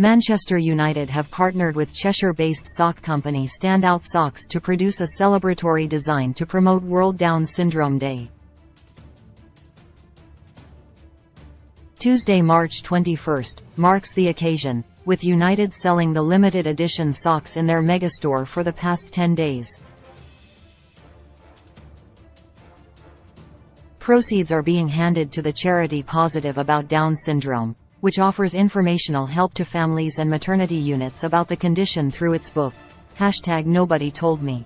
Manchester United have partnered with Cheshire-based sock company Standout Socks to produce a celebratory design to promote World Down Syndrome Day. Tuesday, March 21, marks the occasion, with United selling the limited edition socks in their megastore for the past 10 days. Proceeds are being handed to the charity Positive About Down Syndrome, which offers informational help to families and maternity units about the condition through its book. Hashtag Nobody Told Me.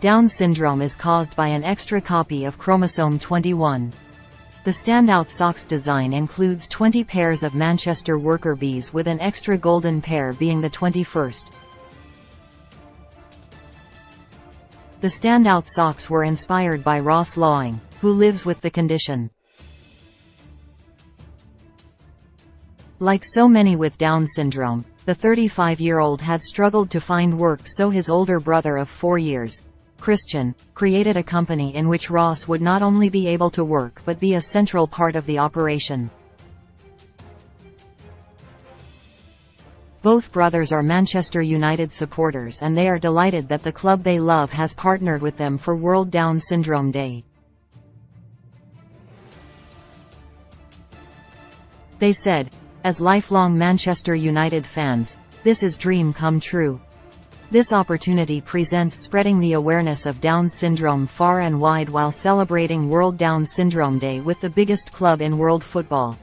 Down syndrome is caused by an extra copy of chromosome 21. The standout socks design includes 20 pairs of Manchester worker bees with an extra golden pair being the 21st. The standout socks were inspired by Ross Lawing, who lives with the condition. Like so many with Down syndrome, the 35-year-old had struggled to find work so his older brother of four years, Christian, created a company in which Ross would not only be able to work but be a central part of the operation. Both brothers are Manchester United supporters and they are delighted that the club they love has partnered with them for World Down Syndrome Day. They said, as lifelong Manchester United fans, this is dream come true. This opportunity presents spreading the awareness of Down syndrome far and wide while celebrating World Down Syndrome Day with the biggest club in world football.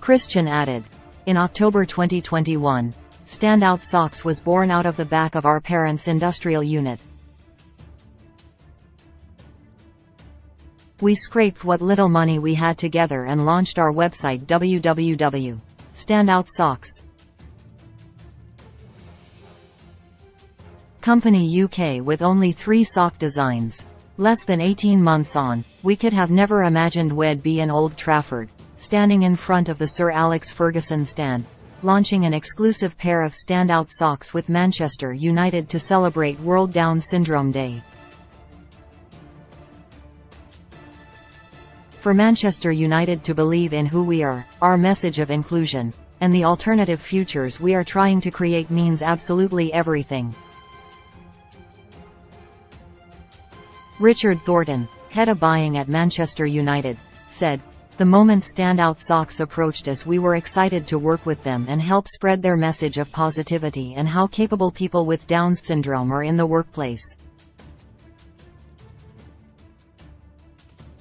Christian added. In October 2021, Standout Socks was born out of the back of our parents' industrial unit. We scraped what little money we had together and launched our website www. Standout Socks. Company UK with only three sock designs. Less than 18 months on, we could have never imagined we'd be in Old Trafford, standing in front of the Sir Alex Ferguson stand, launching an exclusive pair of standout socks with Manchester United to celebrate World Down Syndrome Day. For Manchester United to believe in who we are, our message of inclusion, and the alternative futures we are trying to create means absolutely everything. Richard Thornton, head of buying at Manchester United, said, The moment Standout Socks approached us we were excited to work with them and help spread their message of positivity and how capable people with Down syndrome are in the workplace.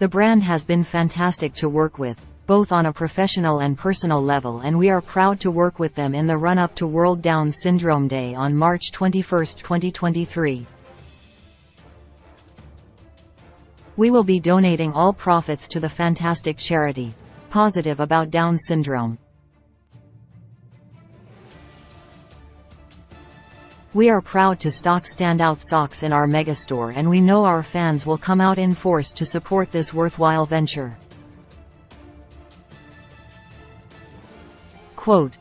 The brand has been fantastic to work with, both on a professional and personal level and we are proud to work with them in the run-up to World Down Syndrome Day on March 21, 2023. We will be donating all profits to the fantastic charity. Positive about Down syndrome. We are proud to stock standout socks in our megastore and we know our fans will come out in force to support this worthwhile venture. Quote,